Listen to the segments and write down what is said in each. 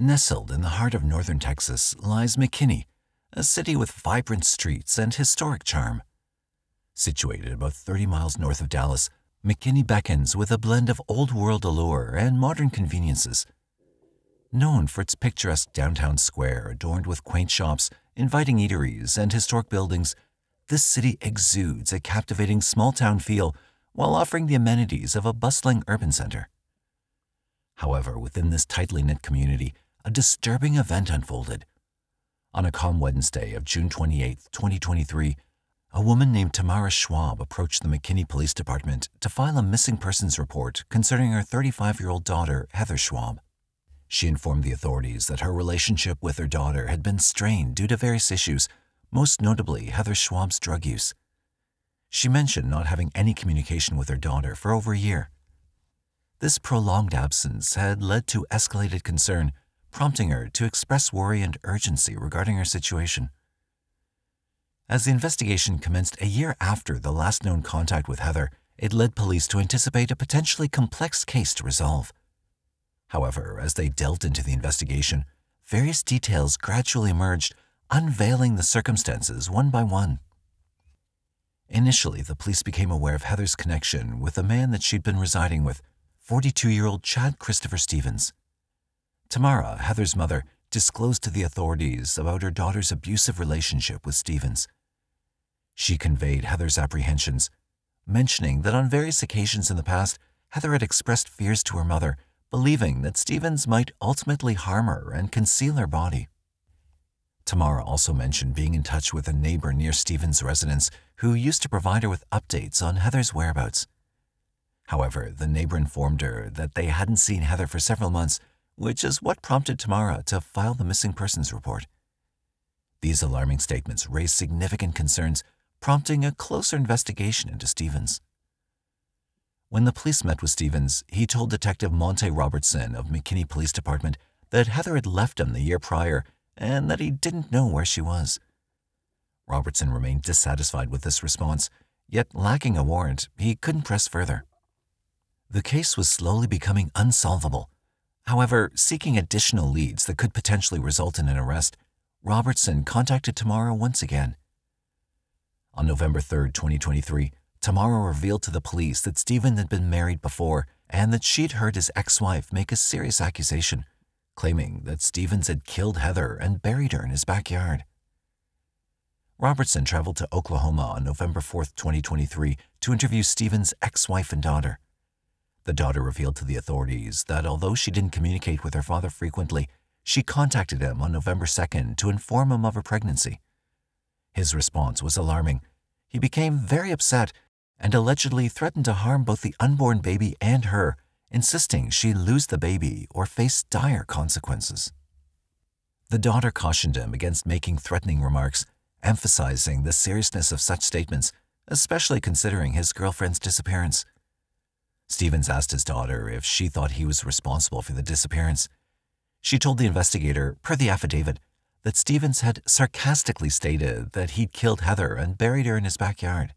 Nestled in the heart of northern Texas lies McKinney, a city with vibrant streets and historic charm. Situated about 30 miles north of Dallas, McKinney beckons with a blend of old world allure and modern conveniences. Known for its picturesque downtown square adorned with quaint shops, inviting eateries, and historic buildings, this city exudes a captivating small town feel while offering the amenities of a bustling urban center. However, within this tightly knit community, a disturbing event unfolded. On a calm Wednesday of June 28, 2023, a woman named Tamara Schwab approached the McKinney Police Department to file a missing persons report concerning her 35 year old daughter, Heather Schwab. She informed the authorities that her relationship with her daughter had been strained due to various issues, most notably Heather Schwab's drug use. She mentioned not having any communication with her daughter for over a year. This prolonged absence had led to escalated concern, prompting her to express worry and urgency regarding her situation. As the investigation commenced a year after the last known contact with Heather, it led police to anticipate a potentially complex case to resolve. However, as they delved into the investigation, various details gradually emerged, unveiling the circumstances one by one. Initially, the police became aware of Heather's connection with a man that she'd been residing with, 42 year old Chad Christopher Stevens. Tamara, Heather's mother, disclosed to the authorities about her daughter's abusive relationship with Stevens. She conveyed Heather's apprehensions, mentioning that on various occasions in the past, Heather had expressed fears to her mother believing that Stevens might ultimately harm her and conceal her body. Tamara also mentioned being in touch with a neighbor near Stevens' residence who used to provide her with updates on Heather's whereabouts. However, the neighbor informed her that they hadn't seen Heather for several months, which is what prompted Tamara to file the missing persons report. These alarming statements raised significant concerns, prompting a closer investigation into Stevens. When the police met with Stevens, he told Detective Monte Robertson of McKinney Police Department that Heather had left him the year prior and that he didn't know where she was. Robertson remained dissatisfied with this response, yet lacking a warrant, he couldn't press further. The case was slowly becoming unsolvable. However, seeking additional leads that could potentially result in an arrest, Robertson contacted Tamara once again. On November 3, 2023, Tamara revealed to the police that Stevens had been married before and that she'd heard his ex-wife make a serious accusation, claiming that Stevens had killed Heather and buried her in his backyard. Robertson traveled to Oklahoma on November 4, 2023 to interview Stevens' ex-wife and daughter. The daughter revealed to the authorities that although she didn't communicate with her father frequently, she contacted him on November 2nd to inform him of her pregnancy. His response was alarming. He became very upset and allegedly threatened to harm both the unborn baby and her, insisting she lose the baby or face dire consequences. The daughter cautioned him against making threatening remarks, emphasizing the seriousness of such statements, especially considering his girlfriend's disappearance. Stevens asked his daughter if she thought he was responsible for the disappearance. She told the investigator, per the affidavit, that Stevens had sarcastically stated that he'd killed Heather and buried her in his backyard.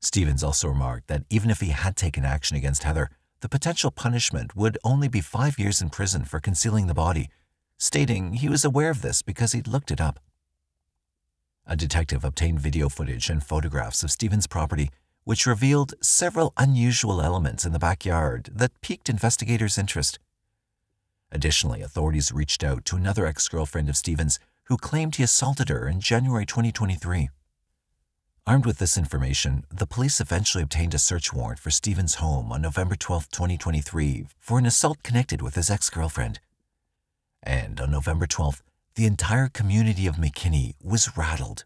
Stevens also remarked that even if he had taken action against Heather, the potential punishment would only be five years in prison for concealing the body, stating he was aware of this because he'd looked it up. A detective obtained video footage and photographs of Stevens' property, which revealed several unusual elements in the backyard that piqued investigators' interest. Additionally, authorities reached out to another ex-girlfriend of Stevens who claimed he assaulted her in January 2023. Armed with this information, the police eventually obtained a search warrant for Stevens' home on November 12, 2023 for an assault connected with his ex-girlfriend. And on November 12th, the entire community of McKinney was rattled.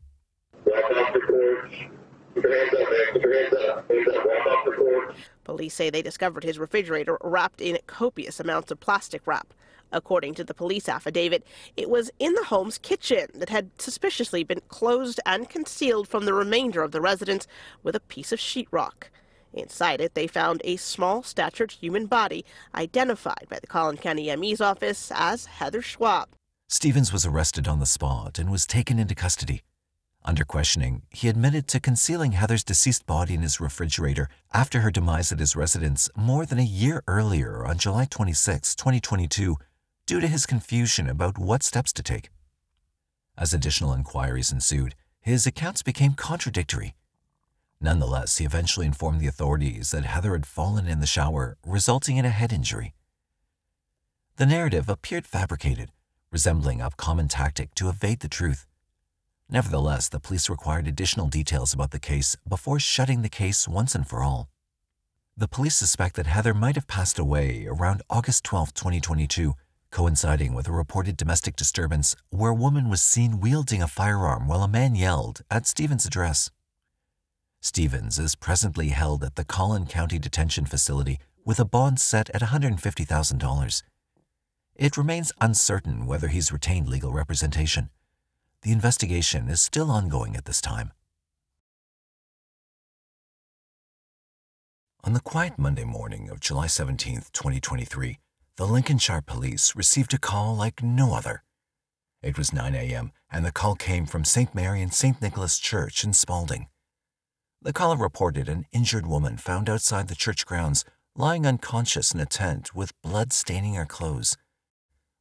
Police say they discovered his refrigerator wrapped in copious amounts of plastic wrap. According to the police affidavit, it was in the home's kitchen that had suspiciously been closed and concealed from the remainder of the residence with a piece of sheetrock. Inside it, they found a small statured human body identified by the Collin County ME's office as Heather Schwab. Stevens was arrested on the spot and was taken into custody. Under questioning, he admitted to concealing Heather's deceased body in his refrigerator after her demise at his residence more than a year earlier on July 26, 2022, due to his confusion about what steps to take. As additional inquiries ensued, his accounts became contradictory. Nonetheless, he eventually informed the authorities that Heather had fallen in the shower, resulting in a head injury. The narrative appeared fabricated, resembling a common tactic to evade the truth. Nevertheless, the police required additional details about the case before shutting the case once and for all. The police suspect that Heather might have passed away around August 12, 2022, coinciding with a reported domestic disturbance where a woman was seen wielding a firearm while a man yelled at Stevens' address. Stevens is presently held at the Collin County Detention Facility with a bond set at $150,000. It remains uncertain whether he's retained legal representation. The investigation is still ongoing at this time. On the quiet Monday morning of July 17, 2023, the Lincolnshire Police received a call like no other. It was 9 a.m., and the call came from St. Mary and St. Nicholas Church in Spalding. The caller reported an injured woman found outside the church grounds, lying unconscious in a tent with blood staining her clothes.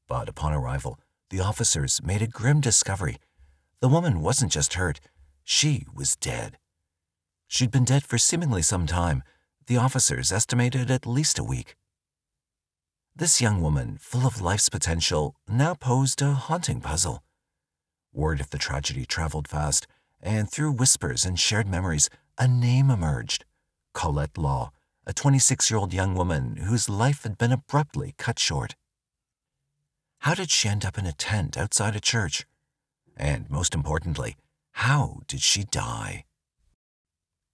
But upon arrival, the officers made a grim discovery. The woman wasn't just hurt, she was dead. She'd been dead for seemingly some time. The officers estimated at least a week. This young woman, full of life's potential, now posed a haunting puzzle. Word of the tragedy traveled fast, and through whispers and shared memories, a name emerged Colette Law, a 26 year old young woman whose life had been abruptly cut short. How did she end up in a tent outside a church? And most importantly, how did she die?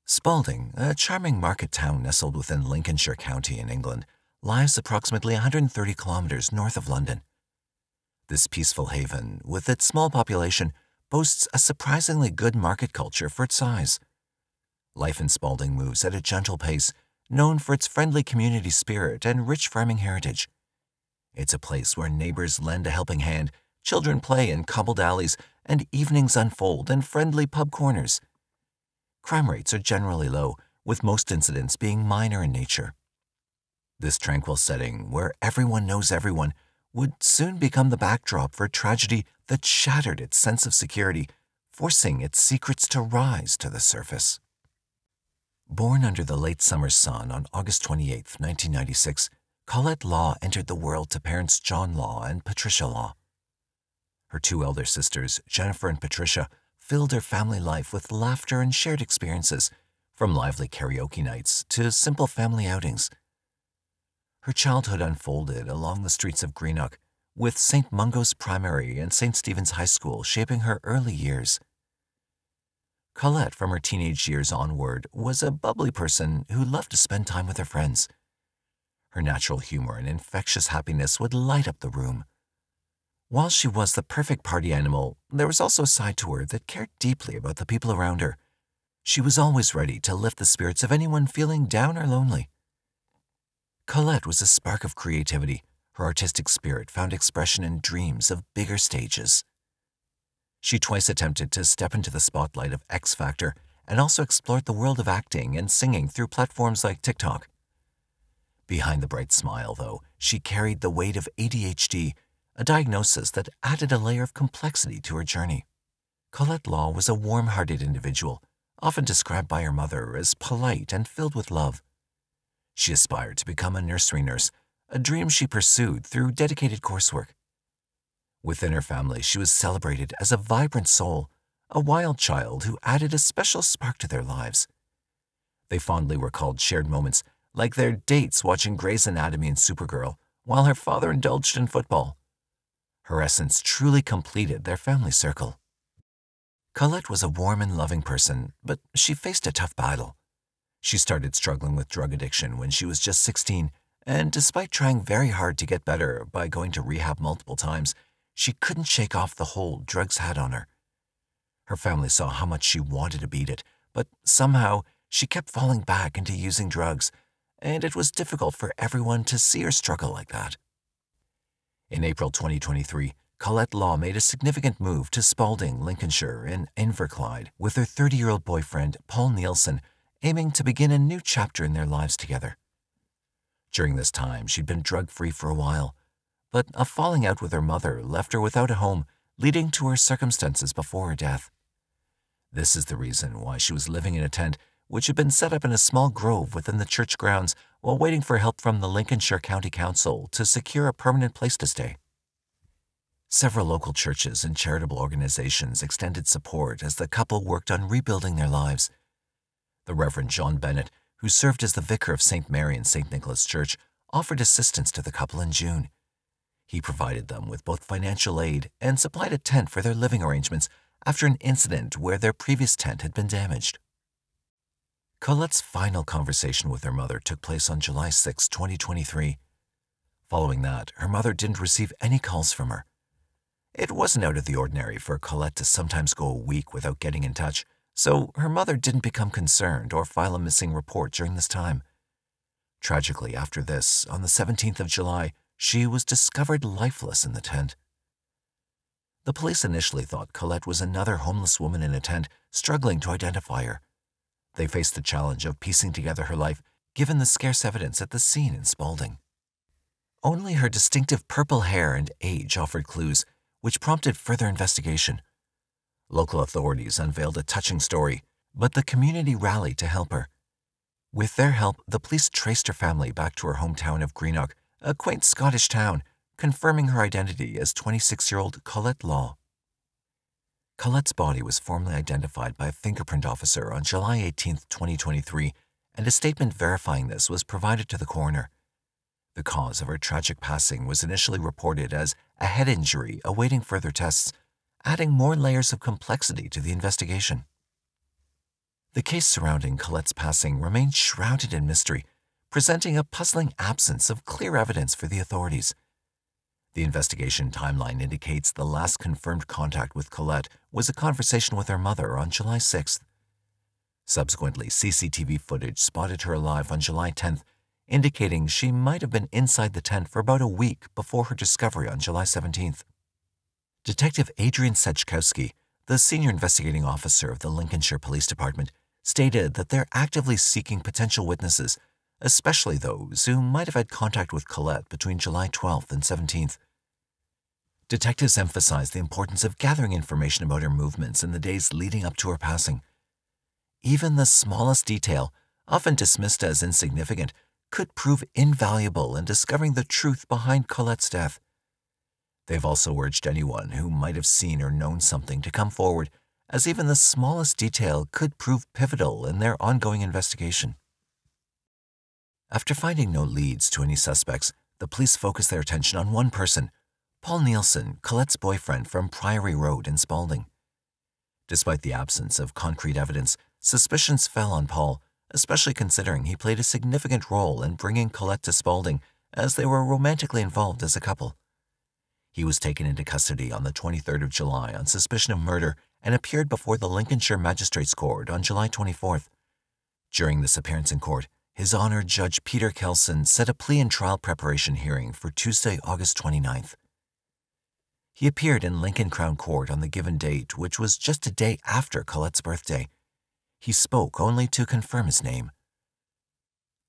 Spalding, a charming market town nestled within Lincolnshire County in England, lies approximately 130 kilometers north of London. This peaceful haven, with its small population, boasts a surprisingly good market culture for its size. Life in Spalding moves at a gentle pace, known for its friendly community spirit and rich farming heritage. It's a place where neighbors lend a helping hand, children play in cobbled alleys, and evenings unfold in friendly pub corners. Crime rates are generally low, with most incidents being minor in nature. This tranquil setting, where everyone knows everyone, would soon become the backdrop for a tragedy that shattered its sense of security, forcing its secrets to rise to the surface. Born under the late summer sun on August 28, 1996, Colette Law entered the world to parents John Law and Patricia Law. Her two elder sisters, Jennifer and Patricia, filled her family life with laughter and shared experiences, from lively karaoke nights to simple family outings. Her childhood unfolded along the streets of Greenock, with St. Mungo's Primary and St. Stephen's High School shaping her early years. Colette, from her teenage years onward, was a bubbly person who loved to spend time with her friends. Her natural humor and infectious happiness would light up the room. While she was the perfect party animal, there was also a side to her that cared deeply about the people around her. She was always ready to lift the spirits of anyone feeling down or lonely. Colette was a spark of creativity. Her artistic spirit found expression in dreams of bigger stages. She twice attempted to step into the spotlight of X Factor and also explored the world of acting and singing through platforms like TikTok. Behind the bright smile, though, she carried the weight of ADHD, a diagnosis that added a layer of complexity to her journey. Colette Law was a warm hearted individual, often described by her mother as polite and filled with love. She aspired to become a nursery nurse, a dream she pursued through dedicated coursework. Within her family, she was celebrated as a vibrant soul, a wild child who added a special spark to their lives. They fondly recalled shared moments, like their dates watching Grey's Anatomy and Supergirl, while her father indulged in football. Her essence truly completed their family circle. Colette was a warm and loving person, but she faced a tough battle. She started struggling with drug addiction when she was just 16, and despite trying very hard to get better by going to rehab multiple times, she couldn't shake off the hold drugs had on her. Her family saw how much she wanted to beat it, but somehow she kept falling back into using drugs, and it was difficult for everyone to see her struggle like that. In April 2023, Colette Law made a significant move to Spalding, Lincolnshire, in Inverclyde with her 30 year old boyfriend, Paul Nielsen, aiming to begin a new chapter in their lives together. During this time, she'd been drug free for a while, but a falling out with her mother left her without a home, leading to her circumstances before her death. This is the reason why she was living in a tent which had been set up in a small grove within the church grounds while waiting for help from the Lincolnshire County Council to secure a permanent place to stay. Several local churches and charitable organizations extended support as the couple worked on rebuilding their lives. The Reverend John Bennett, who served as the vicar of St. Mary and St. Nicholas Church, offered assistance to the couple in June. He provided them with both financial aid and supplied a tent for their living arrangements after an incident where their previous tent had been damaged. Colette's final conversation with her mother took place on July 6, 2023. Following that, her mother didn't receive any calls from her. It wasn't out of the ordinary for Colette to sometimes go a week without getting in touch, so her mother didn't become concerned or file a missing report during this time. Tragically, after this, on the 17th of July, she was discovered lifeless in the tent. The police initially thought Colette was another homeless woman in a tent, struggling to identify her. They faced the challenge of piecing together her life given the scarce evidence at the scene in Spalding. Only her distinctive purple hair and age offered clues, which prompted further investigation. Local authorities unveiled a touching story, but the community rallied to help her. With their help, the police traced her family back to her hometown of Greenock, a quaint Scottish town, confirming her identity as 26 year old Colette Law. Colette's body was formally identified by a fingerprint officer on July 18, 2023, and a statement verifying this was provided to the coroner. The cause of her tragic passing was initially reported as a head injury awaiting further tests, adding more layers of complexity to the investigation. The case surrounding Colette's passing remained shrouded in mystery, presenting a puzzling absence of clear evidence for the authorities. The investigation timeline indicates the last confirmed contact with Colette was a conversation with her mother on July 6th. Subsequently, CCTV footage spotted her alive on July 10th, indicating she might have been inside the tent for about a week before her discovery on July 17th. Detective Adrian Sechkowski, the senior investigating officer of the Lincolnshire Police Department, stated that they're actively seeking potential witnesses, especially those who might have had contact with Colette between July 12th and 17th. Detectives emphasized the importance of gathering information about her movements in the days leading up to her passing. Even the smallest detail, often dismissed as insignificant, could prove invaluable in discovering the truth behind Colette's death. They've also urged anyone who might have seen or known something to come forward, as even the smallest detail could prove pivotal in their ongoing investigation. After finding no leads to any suspects, the police focused their attention on one person Paul Nielsen, Colette's boyfriend from Priory Road in Spalding. Despite the absence of concrete evidence, suspicions fell on Paul, especially considering he played a significant role in bringing Colette to Spalding as they were romantically involved as a couple. He was taken into custody on the 23rd of July on suspicion of murder and appeared before the Lincolnshire Magistrates Court on July 24th. During this appearance in court, His Honor Judge Peter Kelson set a plea and trial preparation hearing for Tuesday, August 29th. He appeared in Lincoln Crown Court on the given date, which was just a day after Colette's birthday. He spoke only to confirm his name.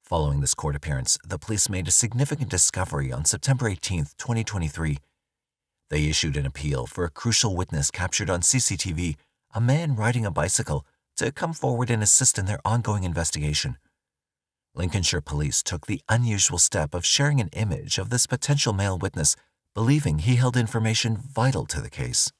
Following this court appearance, the police made a significant discovery on September 18, 2023. They issued an appeal for a crucial witness captured on CCTV, a man riding a bicycle, to come forward and assist in their ongoing investigation. Lincolnshire police took the unusual step of sharing an image of this potential male witness believing he held information vital to the case.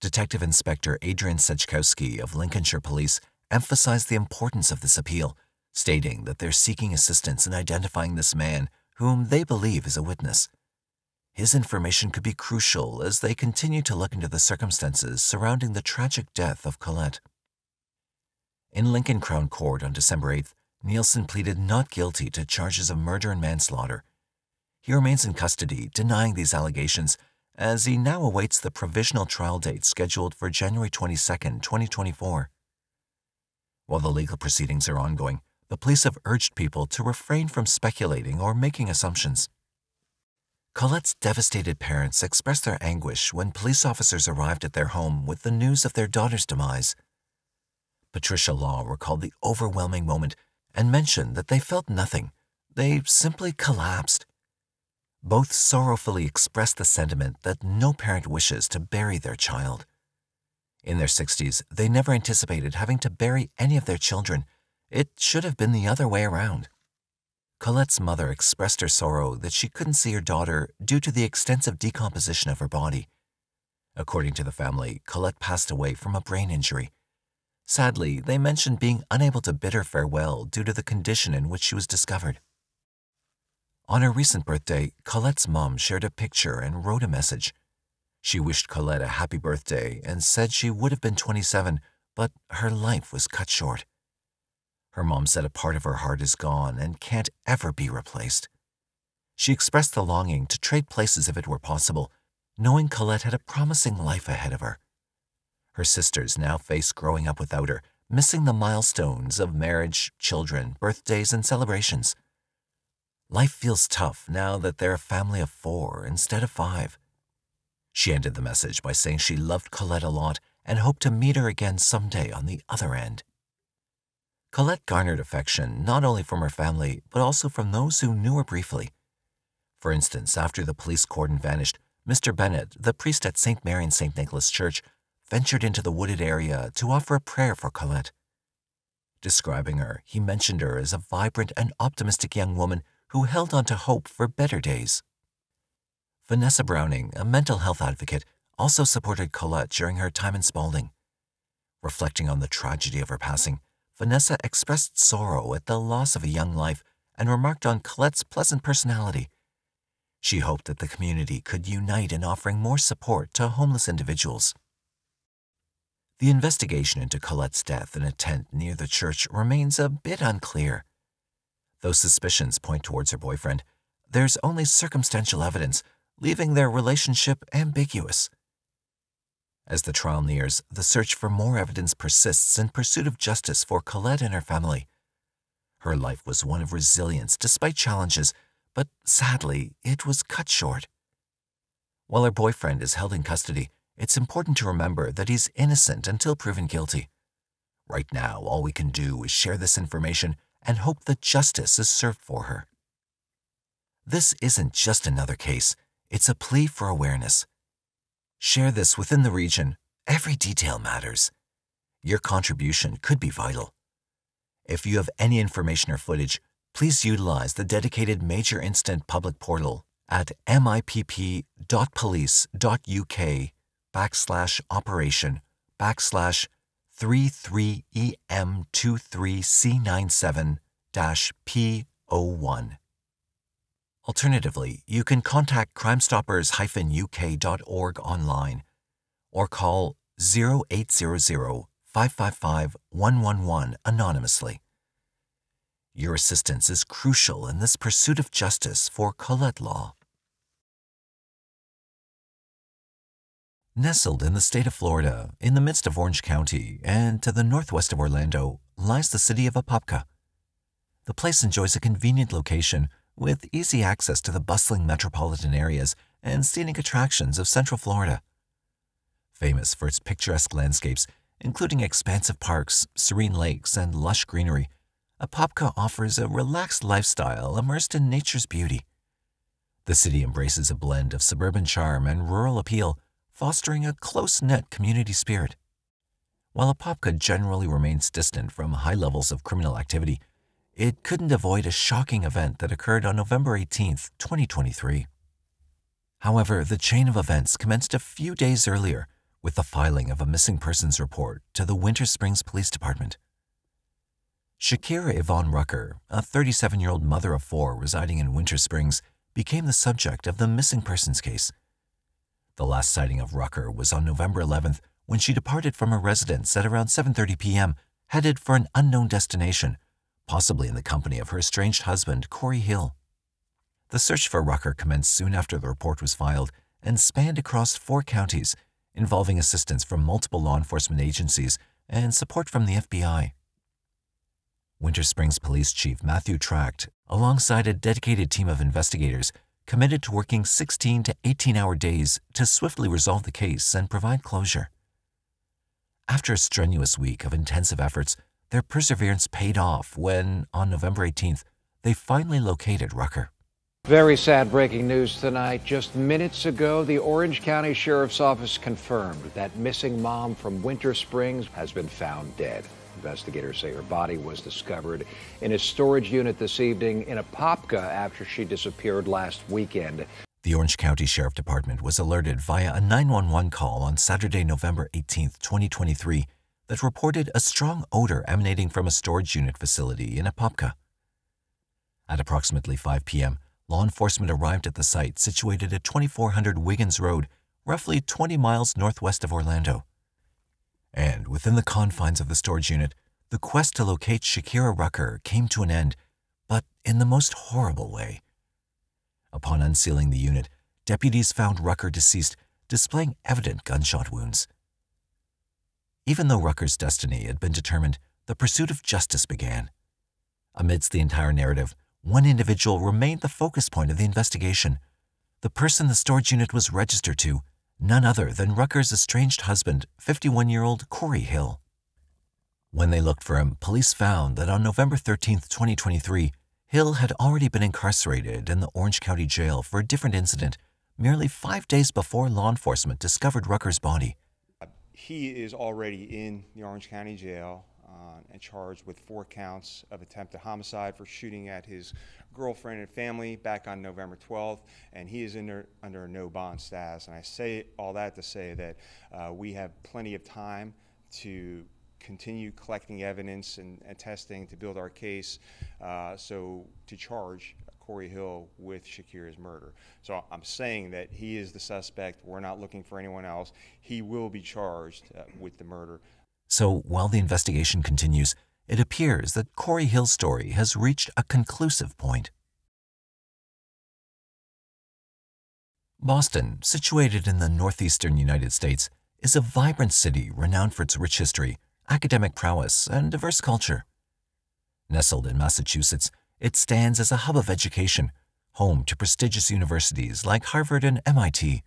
Detective Inspector Adrian Sechkowski of Lincolnshire Police emphasized the importance of this appeal, stating that they're seeking assistance in identifying this man whom they believe is a witness. His information could be crucial as they continue to look into the circumstances surrounding the tragic death of Colette. In Lincoln Crown Court on December 8th, Nielsen pleaded not guilty to charges of murder and manslaughter he remains in custody, denying these allegations, as he now awaits the provisional trial date scheduled for January 22, 2024. While the legal proceedings are ongoing, the police have urged people to refrain from speculating or making assumptions. Colette's devastated parents expressed their anguish when police officers arrived at their home with the news of their daughter's demise. Patricia Law recalled the overwhelming moment and mentioned that they felt nothing. They simply collapsed. Both sorrowfully expressed the sentiment that no parent wishes to bury their child. In their 60s, they never anticipated having to bury any of their children. It should have been the other way around. Colette's mother expressed her sorrow that she couldn't see her daughter due to the extensive decomposition of her body. According to the family, Colette passed away from a brain injury. Sadly, they mentioned being unable to bid her farewell due to the condition in which she was discovered. On her recent birthday, Colette's mom shared a picture and wrote a message. She wished Colette a happy birthday and said she would have been 27, but her life was cut short. Her mom said a part of her heart is gone and can't ever be replaced. She expressed the longing to trade places if it were possible, knowing Colette had a promising life ahead of her. Her sisters now face growing up without her, missing the milestones of marriage, children, birthdays, and celebrations. Life feels tough now that they're a family of four instead of five. She ended the message by saying she loved Colette a lot and hoped to meet her again someday on the other end. Colette garnered affection not only from her family, but also from those who knew her briefly. For instance, after the police cordon vanished, Mr. Bennett, the priest at St. Mary and St. Nicholas Church, ventured into the wooded area to offer a prayer for Colette. Describing her, he mentioned her as a vibrant and optimistic young woman who held on to hope for better days. Vanessa Browning, a mental health advocate, also supported Colette during her time in Spalding. Reflecting on the tragedy of her passing, Vanessa expressed sorrow at the loss of a young life and remarked on Colette's pleasant personality. She hoped that the community could unite in offering more support to homeless individuals. The investigation into Colette's death in a tent near the church remains a bit unclear. Though suspicions point towards her boyfriend, there's only circumstantial evidence, leaving their relationship ambiguous. As the trial nears, the search for more evidence persists in pursuit of justice for Colette and her family. Her life was one of resilience despite challenges, but sadly, it was cut short. While her boyfriend is held in custody, it's important to remember that he's innocent until proven guilty. Right now, all we can do is share this information and hope that justice is served for her. This isn't just another case, it's a plea for awareness. Share this within the region. Every detail matters. Your contribution could be vital. If you have any information or footage, please utilize the dedicated Major Incident Public Portal at mipp.police.uk backslash operation backslash 33EM23C97 P01. Alternatively, you can contact crimestoppers-uk.org online or call 0800 555 111 anonymously. Your assistance is crucial in this pursuit of justice for Colette Law. Nestled in the state of Florida, in the midst of Orange County and to the northwest of Orlando, lies the city of Apopka. The place enjoys a convenient location with easy access to the bustling metropolitan areas and scenic attractions of Central Florida. Famous for its picturesque landscapes, including expansive parks, serene lakes, and lush greenery, Apopka offers a relaxed lifestyle immersed in nature's beauty. The city embraces a blend of suburban charm and rural appeal, fostering a close-knit community spirit. While Apopka generally remains distant from high levels of criminal activity, it couldn't avoid a shocking event that occurred on November 18, 2023. However, the chain of events commenced a few days earlier with the filing of a missing persons report to the Winter Springs Police Department. Shakeira Yvonne Rucker, a 37-year-old mother of four residing in Winter Springs, became the subject of the missing persons case. The last sighting of Rucker was on November 11th when she departed from her residence at around 7.30 p.m., headed for an unknown destination, possibly in the company of her estranged husband, Corey Hill. The search for Rucker commenced soon after the report was filed and spanned across four counties, involving assistance from multiple law enforcement agencies and support from the FBI. Winter Springs Police Chief Matthew Tracht, alongside a dedicated team of investigators, committed to working 16 to 18 hour days to swiftly resolve the case and provide closure. After a strenuous week of intensive efforts, their perseverance paid off when, on November 18th, they finally located Rucker. Very sad breaking news tonight. Just minutes ago, the Orange County Sheriff's Office confirmed that missing mom from Winter Springs has been found dead. Investigators say her body was discovered in a storage unit this evening in Apopka after she disappeared last weekend. The Orange County Sheriff Department was alerted via a 911 call on Saturday, November 18, 2023, that reported a strong odor emanating from a storage unit facility in Apopka. At approximately 5 p.m., law enforcement arrived at the site situated at 2400 Wiggins Road, roughly 20 miles northwest of Orlando. And within the confines of the storage unit, the quest to locate Shakeira Rucker came to an end, but in the most horrible way. Upon unsealing the unit, deputies found Rucker deceased, displaying evident gunshot wounds. Even though Rucker's destiny had been determined, the pursuit of justice began. Amidst the entire narrative, one individual remained the focus point of the investigation. The person the storage unit was registered to, none other than Rucker's estranged husband, 51 year old Corey Hill. When they looked for him, police found that on November 13, 2023, Hill had already been incarcerated in the Orange County Jail for a different incident merely five days before law enforcement discovered Rucker's body. He is already in the Orange County Jail uh, and charged with four counts of attempted homicide for shooting at his girlfriend and family back on November 12th, and he is under, under no bond status. And I say all that to say that uh, we have plenty of time to continue collecting evidence and, and testing to build our case, uh, so to charge Corey Hill with Shakeira's murder. So I'm saying that he is the suspect. We're not looking for anyone else. He will be charged uh, with the murder. So while the investigation continues, it appears that Corey Hill's story has reached a conclusive point. Boston, situated in the northeastern United States, is a vibrant city renowned for its rich history, academic prowess, and diverse culture. Nestled in Massachusetts, it stands as a hub of education, home to prestigious universities like Harvard and MIT.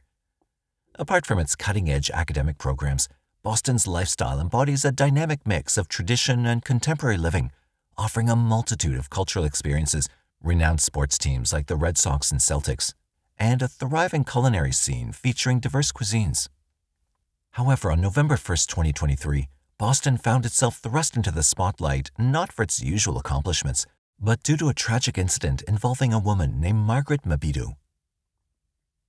Apart from its cutting edge academic programs, Boston's lifestyle embodies a dynamic mix of tradition and contemporary living, offering a multitude of cultural experiences, renowned sports teams like the Red Sox and Celtics, and a thriving culinary scene featuring diverse cuisines. However, on November 1, 2023, Boston found itself thrust into the spotlight not for its usual accomplishments, but due to a tragic incident involving a woman named Margaret Mbitu.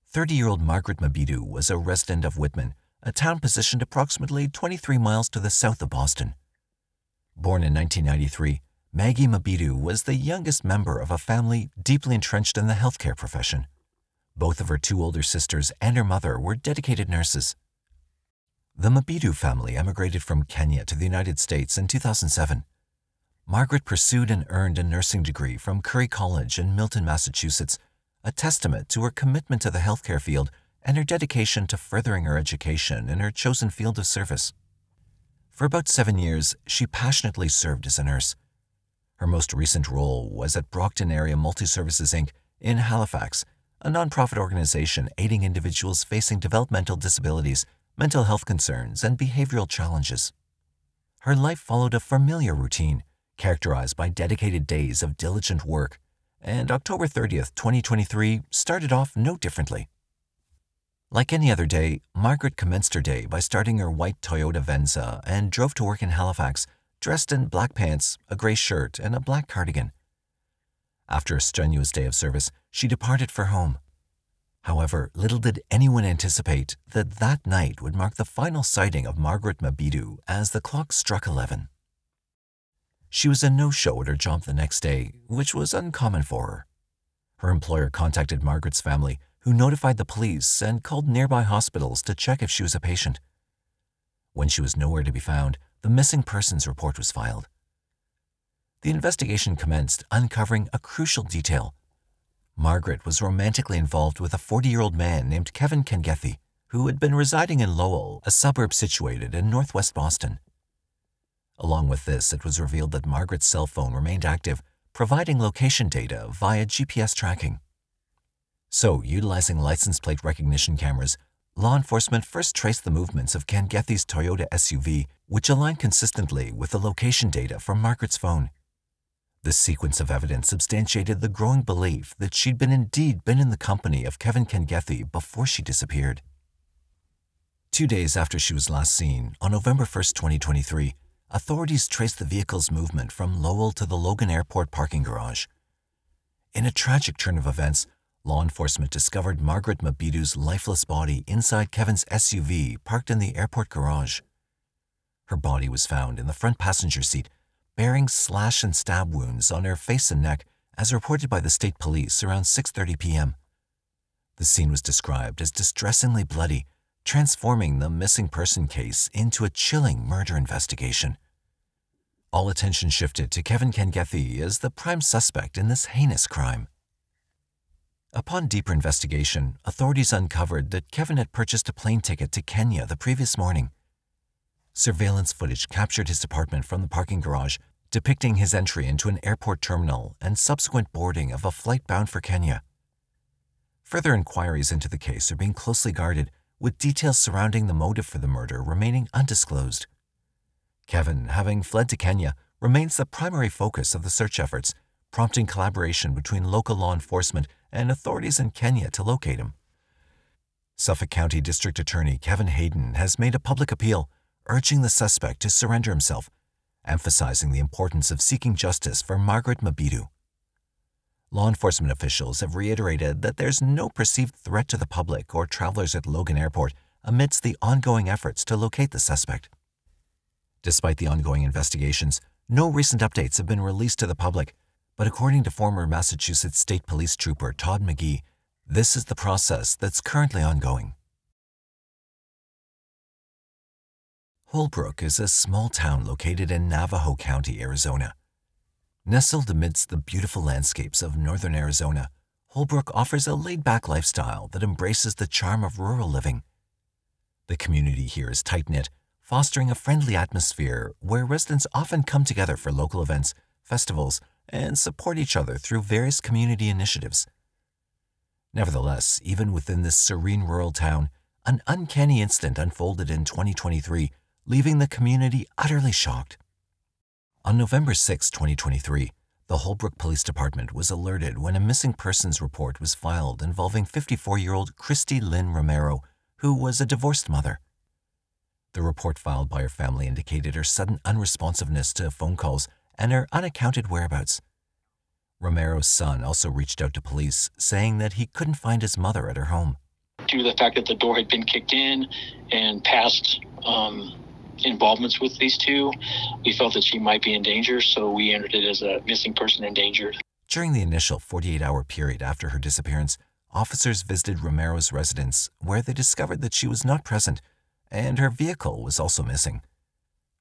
30 year old Margaret Mbitu was a resident of Whitman a town positioned approximately 23 miles to the south of Boston. Born in 1993, Maggie Mbitu was the youngest member of a family deeply entrenched in the healthcare profession. Both of her two older sisters and her mother were dedicated nurses. The Mbitu family emigrated from Kenya to the United States in 2007. Margaret pursued and earned a nursing degree from Curry College in Milton, Massachusetts, a testament to her commitment to the healthcare field and her dedication to furthering her education in her chosen field of service. For about seven years, she passionately served as a nurse. Her most recent role was at Brockton Area Multi-Services Inc. in Halifax, a nonprofit organization aiding individuals facing developmental disabilities, mental health concerns, and behavioral challenges. Her life followed a familiar routine, characterized by dedicated days of diligent work, and October 30th, 2023 started off no differently. Like any other day, Margaret commenced her day by starting her white Toyota Venza and drove to work in Halifax, dressed in black pants, a gray shirt, and a black cardigan. After a strenuous day of service, she departed for home. However, little did anyone anticipate that that night would mark the final sighting of Margaret Mbitu as the clock struck 11. She was a no-show at her job the next day, which was uncommon for her. Her employer contacted Margaret's family who notified the police and called nearby hospitals to check if she was a patient. When she was nowhere to be found, the missing persons report was filed. The investigation commenced, uncovering a crucial detail. Margaret was romantically involved with a 40-year-old man named Kevin Kangethe, who had been residing in Lowell, a suburb situated in northwest Boston. Along with this, it was revealed that Margaret's cell phone remained active, providing location data via GPS tracking. So, utilizing license plate recognition cameras, law enforcement first traced the movements of Kangethe's Toyota SUV, which aligned consistently with the location data from Margaret's phone. This sequence of evidence substantiated the growing belief that she'd been indeed been in the company of Kevin Kangethe before she disappeared. Two days after she was last seen, on November 1, 2023, authorities traced the vehicle's movement from Lowell to the Logan Airport parking garage. In a tragic turn of events, law enforcement discovered Margaret Mbitu's lifeless body inside Kevin's SUV parked in the airport garage. Her body was found in the front passenger seat bearing slash and stab wounds on her face and neck as reported by the state police around 6.30 p.m. The scene was described as distressingly bloody, transforming the missing person case into a chilling murder investigation. All attention shifted to Kevin Kangethe as the prime suspect in this heinous crime. Upon deeper investigation, authorities uncovered that Kevin had purchased a plane ticket to Kenya the previous morning. Surveillance footage captured his department from the parking garage, depicting his entry into an airport terminal and subsequent boarding of a flight bound for Kenya. Further inquiries into the case are being closely guarded, with details surrounding the motive for the murder remaining undisclosed. Kevin, having fled to Kenya, remains the primary focus of the search efforts, prompting collaboration between local law enforcement and authorities in Kenya to locate him. Suffolk County District Attorney Kevin Hayden has made a public appeal urging the suspect to surrender himself, emphasizing the importance of seeking justice for Margaret Mbitu. Law enforcement officials have reiterated that there's no perceived threat to the public or travelers at Logan Airport amidst the ongoing efforts to locate the suspect. Despite the ongoing investigations, no recent updates have been released to the public, but according to former Massachusetts State Police Trooper Todd McGee, this is the process that's currently ongoing. Holbrook is a small town located in Navajo County, Arizona. Nestled amidst the beautiful landscapes of northern Arizona, Holbrook offers a laid back lifestyle that embraces the charm of rural living. The community here is tight knit, fostering a friendly atmosphere where residents often come together for local events, festivals, and support each other through various community initiatives. Nevertheless, even within this serene rural town, an uncanny incident unfolded in 2023 leaving the community utterly shocked. On November 6, 2023, the Holbrook Police Department was alerted when a missing persons report was filed involving 54 year old Christi Lynn Romero, who was a divorced mother. The report filed by her family indicated her sudden unresponsiveness to phone calls and her unaccounted whereabouts. Romero's son also reached out to police, saying that he couldn't find his mother at her home. Due to the fact that the door had been kicked in and past um, involvements with these two, we felt that she might be in danger, so we entered it as a missing person endangered. During the initial 48 hour period after her disappearance, officers visited Romero's residence where they discovered that she was not present and her vehicle was also missing.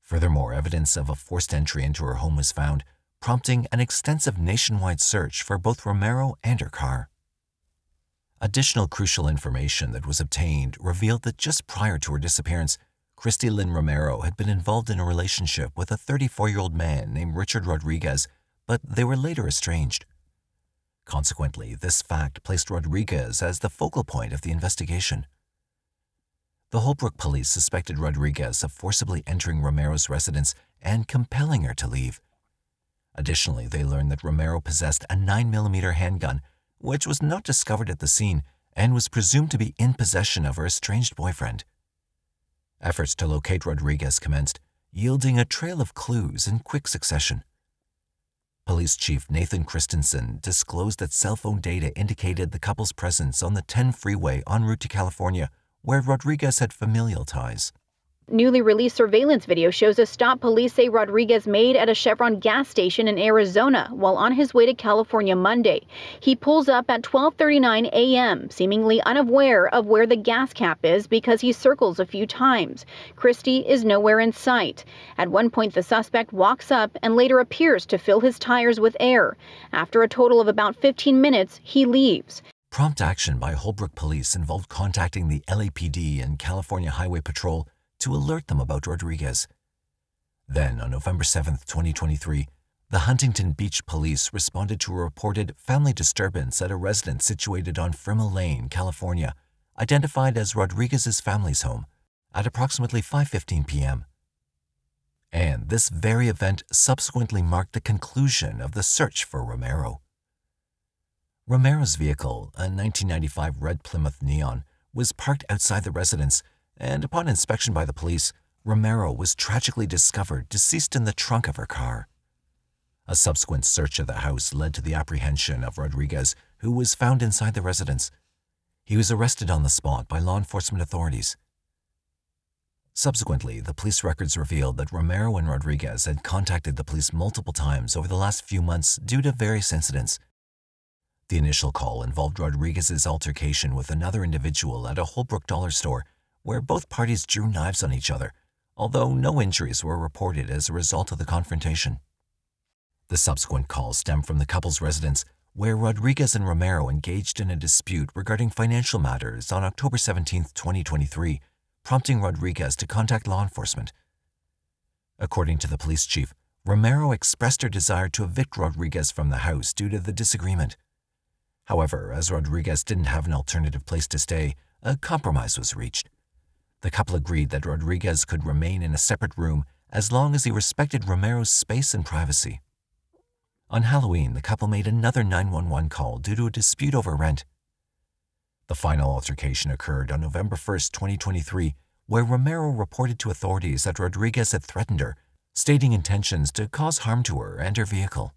Furthermore, evidence of a forced entry into her home was found, prompting an extensive nationwide search for both Romero and her car. Additional crucial information that was obtained revealed that just prior to her disappearance, Christi Lynn Romero had been involved in a relationship with a 34 year old man named Richard Rodriguez, but they were later estranged. Consequently, this fact placed Rodriguez as the focal point of the investigation. The Holbrook police suspected Rodriguez of forcibly entering Romero's residence and compelling her to leave. Additionally, they learned that Romero possessed a 9mm handgun, which was not discovered at the scene and was presumed to be in possession of her estranged boyfriend. Efforts to locate Rodriguez commenced, yielding a trail of clues in quick succession. Police Chief Nathan Christensen disclosed that cell phone data indicated the couple's presence on the 10 freeway en route to California, where Rodriguez had familial ties. Newly released surveillance video shows a stop police say Rodriguez made at a Chevron gas station in Arizona while on his way to California Monday. He pulls up at 12:39 a.m., seemingly unaware of where the gas cap is because he circles a few times. Christi is nowhere in sight. At one point the suspect walks up and later appears to fill his tires with air. After a total of about 15 minutes, he leaves. Prompt action by Holbrook police involved contacting the LAPD and California Highway Patrol to alert them about Rodriguez. Then, on November 7, 2023, the Huntington Beach police responded to a reported family disturbance at a residence situated on Frimmel Lane, California, identified as Rodriguez's family's home, at approximately 5:15 p.m. And this very event subsequently marked the conclusion of the search for Romero. Romero's vehicle, a 1995 red Plymouth Neon, was parked outside the residence, and upon inspection by the police, Romero was tragically discovered deceased in the trunk of her car. A subsequent search of the house led to the apprehension of Rodriguez, who was found inside the residence. He was arrested on the spot by law enforcement authorities. Subsequently, the police records revealed that Romero and Rodriguez had contacted the police multiple times over the last few months due to various incidents. The initial call involved Rodriguez's altercation with another individual at a Holbrook dollar store, where both parties drew knives on each other, although no injuries were reported as a result of the confrontation. The subsequent call stemmed from the couple's residence, where Rodriguez and Romero engaged in a dispute regarding financial matters on October 17, 2023, prompting Rodriguez to contact law enforcement. According to the police chief, Romero expressed her desire to evict Rodriguez from the house due to the disagreement. However, as Rodriguez didn't have an alternative place to stay, a compromise was reached. The couple agreed that Rodriguez could remain in a separate room as long as he respected Romero's space and privacy. On Halloween, the couple made another 911 call due to a dispute over rent. The final altercation occurred on November 1, 2023, where Romero reported to authorities that Rodriguez had threatened her, stating intentions to cause harm to her and her vehicle.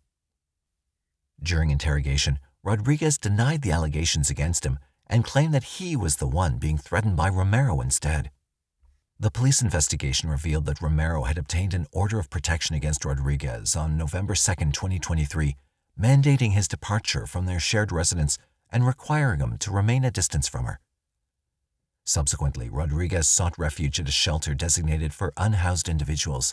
During interrogation, Rodriguez denied the allegations against him and claimed that he was the one being threatened by Romero instead. The police investigation revealed that Romero had obtained an order of protection against Rodriguez on November 2, 2023, mandating his departure from their shared residence and requiring him to remain a distance from her. Subsequently, Rodriguez sought refuge at a shelter designated for unhoused individuals.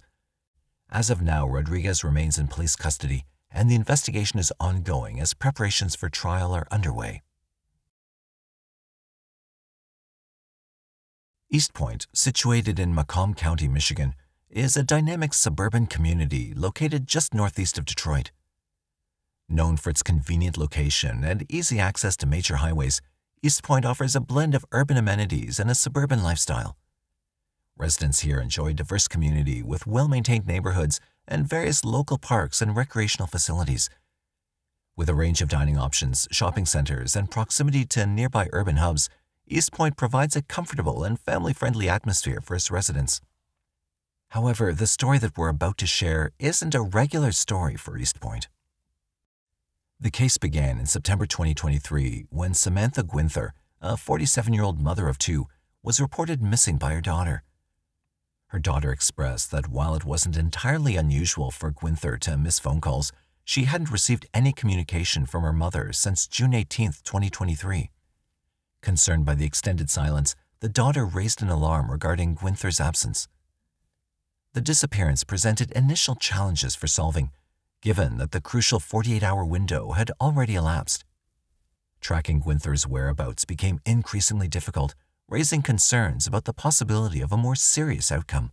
As of now, Rodriguez remains in police custody, and the investigation is ongoing as preparations for trial are underway. Eastpointe, situated in Macomb County, Michigan, is a dynamic suburban community located just northeast of Detroit. Known for its convenient location and easy access to major highways, Eastpointe offers a blend of urban amenities and a suburban lifestyle. Residents here enjoy a diverse community with well-maintained neighborhoods and various local parks and recreational facilities. With a range of dining options, shopping centers, and proximity to nearby urban hubs, Eastpointe provides a comfortable and family-friendly atmosphere for its residents. However, the story that we're about to share isn't a regular story for Eastpointe. The case began in September 2023 when Samantha Guinther, a 47-year-old mother of two, was reported missing by her daughter. Her daughter expressed that while it wasn't entirely unusual for Guinther to miss phone calls, she hadn't received any communication from her mother since June 18, 2023. Concerned by the extended silence, the daughter raised an alarm regarding Guinther's absence. The disappearance presented initial challenges for solving, given that the crucial 48-hour window had already elapsed. Tracking Guinther's whereabouts became increasingly difficult, raising concerns about the possibility of a more serious outcome.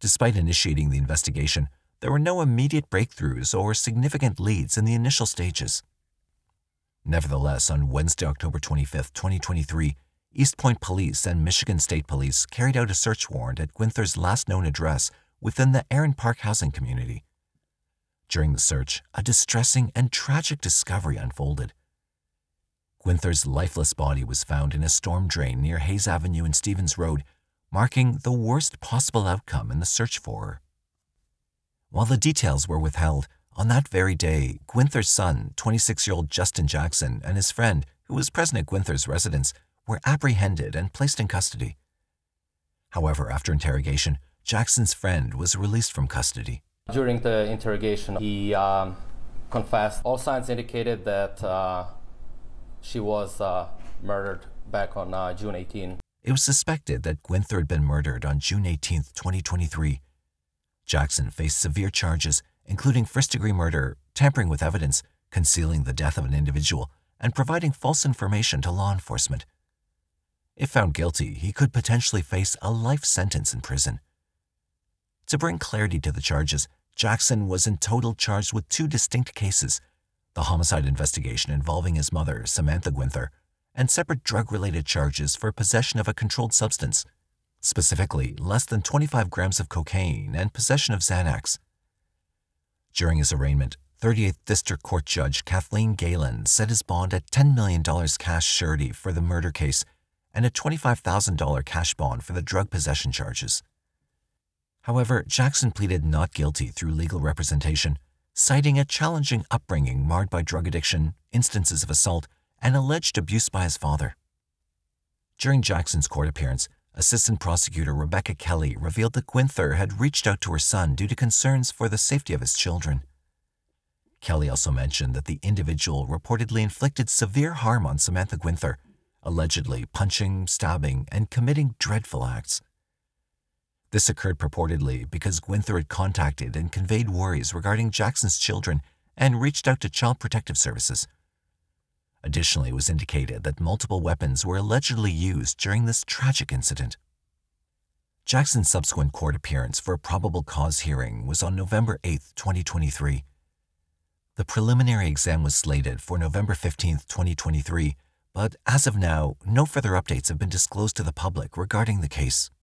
Despite initiating the investigation, there were no immediate breakthroughs or significant leads in the initial stages. Nevertheless, on Wednesday, October 25, 2023, Eastpointe Police and Michigan State Police carried out a search warrant at Guinther's last known address within the Aaron Park housing community. During the search, a distressing and tragic discovery unfolded. Guinther's lifeless body was found in a storm drain near Hayes Avenue and Stevens Road, marking the worst possible outcome in the search for her. While the details were withheld, on that very day, Guinther's son, 26-year-old Justin Jackson, and his friend, who was present at Guinther's residence, were apprehended and placed in custody. However, after interrogation, Jackson's friend was released from custody. During the interrogation, he um, confessed. All signs indicated that uh, she was uh, murdered back on uh, June 18. It was suspected that Guinther had been murdered on June 18, 2023. Jackson faced severe charges including first-degree murder, tampering with evidence, concealing the death of an individual, and providing false information to law enforcement. If found guilty, he could potentially face a life sentence in prison. To bring clarity to the charges, Jackson was in total charged with two distinct cases, the homicide investigation involving his mother, Samantha Guinther, and separate drug-related charges for possession of a controlled substance. specifically less than 25 grams of cocaine and possession of Xanax. During his arraignment, 38th District Court Judge Kathleen Galen set his bond at $10 million cash surety for the murder case and a $25,000 cash bond for the drug possession charges. However, Jackson pleaded not guilty through legal representation, citing a challenging upbringing marred by drug addiction, instances of assault, and alleged abuse by his father. During Jackson's court appearance, Assistant Prosecutor Rebecca Kelly revealed that Guinther had reached out to her son due to concerns for the safety of his children. Kelly also mentioned that the individual reportedly inflicted severe harm on Samantha Guinther, allegedly punching, stabbing, and committing dreadful acts. This occurred purportedly because Guinther had contacted and conveyed worries regarding Jackson's children and reached out to Child Protective Services. Additionally, it was indicated that multiple weapons were allegedly used during this tragic incident. Jackson's subsequent court appearance for a probable cause hearing was on November 8, 2023. The preliminary exam was slated for November 15, 2023, but as of now, no further updates have been disclosed to the public regarding the case.